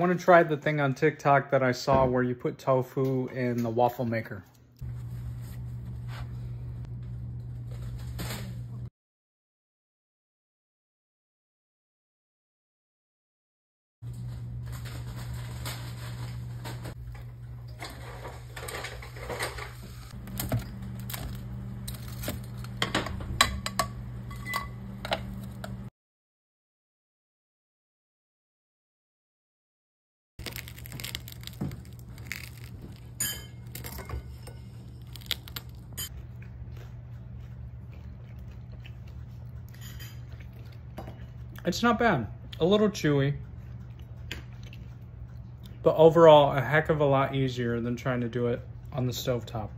want to try the thing on TikTok that I saw where you put tofu in the waffle maker. It's not bad. A little chewy. But overall, a heck of a lot easier than trying to do it on the stove top.